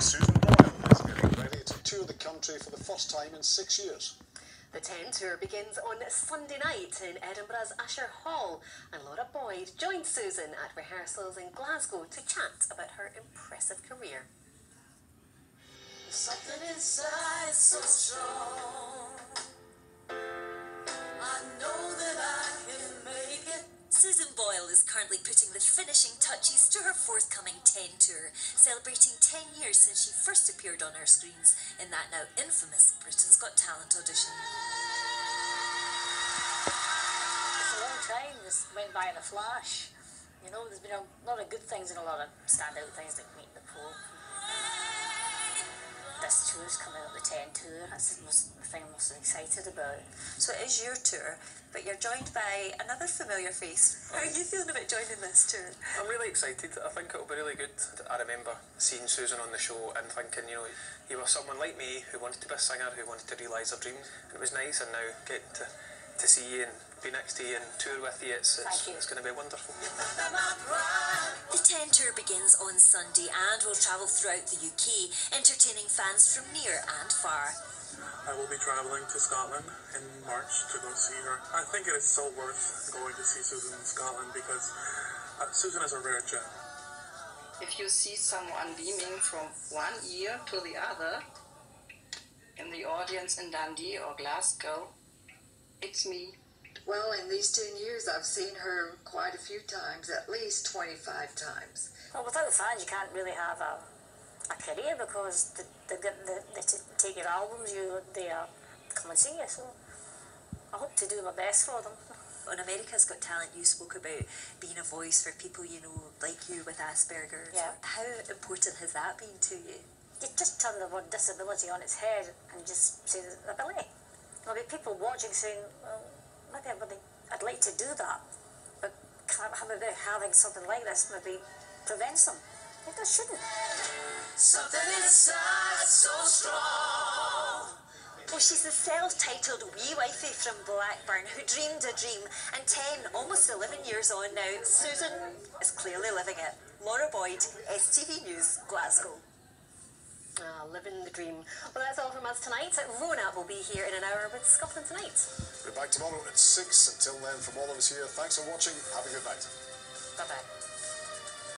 Susan Boyle is getting ready to tour the country for the first time in six years. The 10 tour begins on Sunday night in Edinburgh's Usher Hall, and Laura Boyd joined Susan at rehearsals in Glasgow to chat about her impressive career. Something inside so strong. Boyle putting the finishing touches to her forthcoming 10 tour, celebrating 10 years since she first appeared on our screens in that now infamous Britain's Got Talent audition. It's a long time. This went by in a flash. You know, there's been a lot of good things and a lot of standout things like meeting the Pope. This tour's coming up the 10 tour. That's the, most, the thing I'm most excited about. So it is your tour, but you're joined by another familiar face. How are you feeling about joining this tour? I'm really excited. I think it'll be really good. I remember seeing Susan on the show and thinking, you know, you were someone like me who wanted to be a singer, who wanted to realise her dreams. It was nice, and now getting to, to see you and be next to you and tour with you, it's, it's, you. it's going to be wonderful. The 10 tour begins on Sunday and will travel throughout the UK, entertaining fans from near and far. I will be travelling to Scotland in March to go see her. I think it is so worth going to see Susan in Scotland because uh, Susan is a rare gem. if you see someone beaming from one ear to the other in the audience in Dundee or Glasgow, it's me. Well, in these 10 years, I've seen her quite a few times, at least 25 times. Well, without the fans, you can't really have a, a career because they, they, get- they, they t- take your albums, you they uh, come and see you. So I hope to do my best for them. On America's Got Talent, you spoke about being a voice for people you know, like you with Asperger's. Yeah. How important has that been to you? You just turn the word disability on its head and just say ability. There'll be people watching saying, well, maybe I would, I'd like to do that, but can how about having something like this maybe prevents them? It just shouldn't. Something inside so strong. Well, she's the self-titled wee wifey from Blackburn who dreamed a dream, and 10, almost 11 years on now, Susan is clearly living it. Laura Boyd, STV News, Glasgow. Ah, living the dream. Well, that's all from us tonight. Rona will be here in an hour with Scotland Tonight. We're back tomorrow at 6. Until then, from all of us here, thanks for watching. Have a good night. Bye bye.